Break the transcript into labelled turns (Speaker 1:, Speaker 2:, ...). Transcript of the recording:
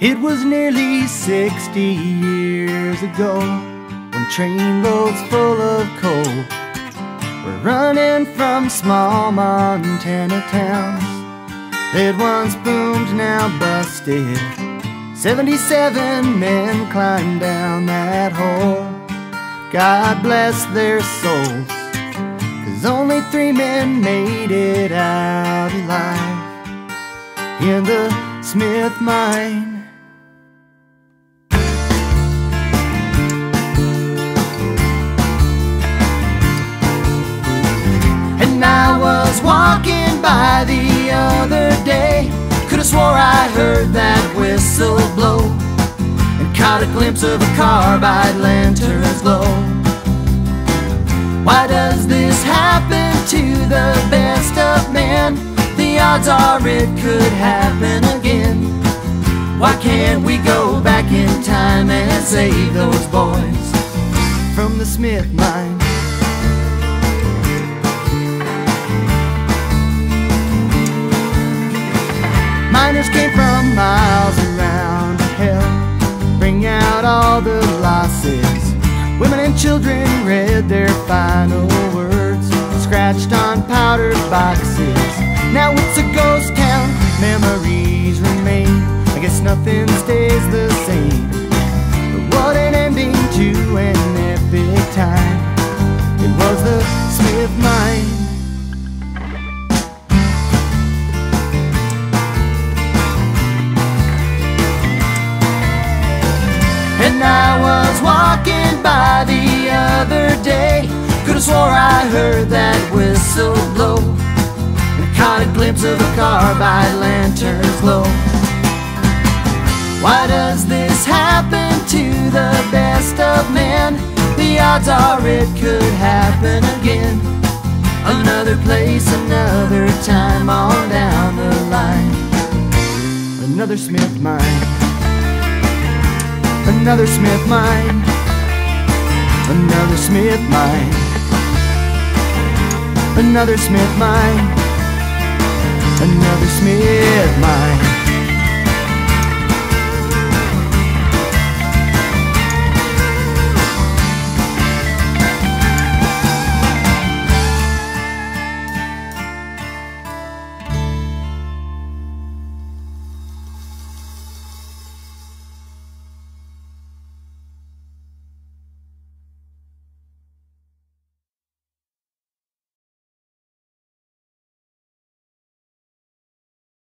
Speaker 1: It was nearly 60 years ago when trainloads full of coal were running from small Montana towns. They'd once boomed, now busted. 77 men climbed down that hole. God bless their souls, cause only three men made it out alive in the Smith mine. Swore I heard that whistle blow And caught a glimpse of a carbide lantern's glow. Why does this happen to the best of men? The odds are it could happen again. Why can't we go back in time and save those boys From the Smith mine Miners came from miles around hell Bring out all the losses. Women and children read their final words Scratched on powder boxes. Now it's a ghost town Memories remain. I guess nothing stays the same. But what an ending to an epic time swore I heard that whistle blow And caught a glimpse of a carbide lantern's glow. Why does this happen to the best of men? The odds are it could happen again. Another place, another time on down the line. Another Smith mine. Another Smith mine. Another Smith mine Another Smith mine. Another Smith mine